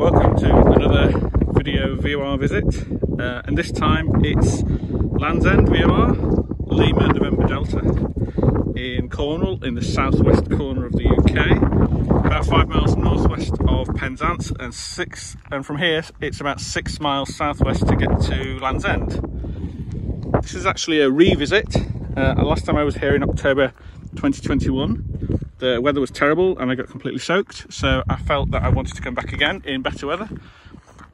Welcome to another video VOR visit uh, and this time it's Land's End VOR, Lima November Delta in Cornwall in the southwest corner of the UK about five miles northwest of Penzance and six and from here it's about six miles southwest to get to Land's End. This is actually a revisit. Uh, last time I was here in October 2021 the weather was terrible and I got completely soaked so I felt that I wanted to come back again in better weather.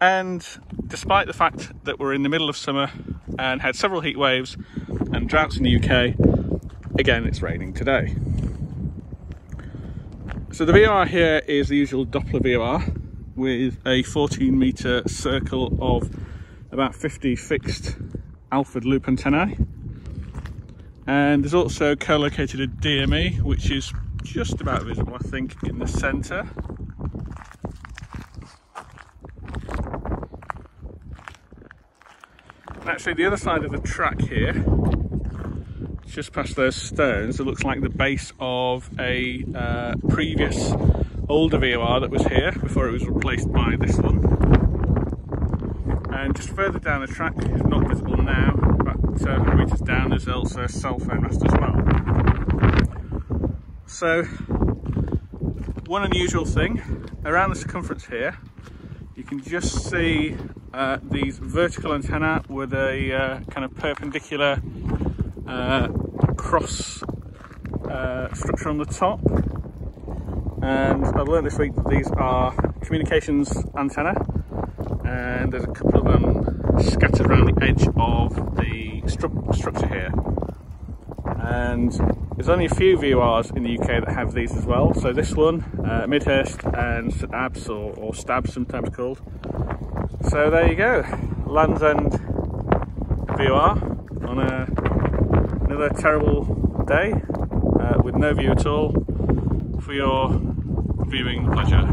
And despite the fact that we're in the middle of summer and had several heat waves and droughts in the UK again it's raining today. So the VOR here is the usual Doppler VOR with a 14 meter circle of about 50 fixed Alford loop antennae. And there's also co-located a DME which is just about visible, I think, in the centre. And actually, the other side of the track here, just past those stones, it looks like the base of a uh, previous older VOR that was here before it was replaced by this one. And just further down the track, not visible now, but uh, meters down, there's also a cell phone mast as well. So one unusual thing, around the circumference here, you can just see uh, these vertical antenna with a uh, kind of perpendicular uh, cross uh, structure on the top. And I've learned this week that these are communications antenna and there's a couple of them scattered around the edge of the stru structure here. And there's only a few VORs in the UK that have these as well. So this one, uh, Midhurst and St Abbs, or, or Stabs sometimes called. So there you go, Land's End VOR on a, another terrible day uh, with no view at all for your viewing pleasure.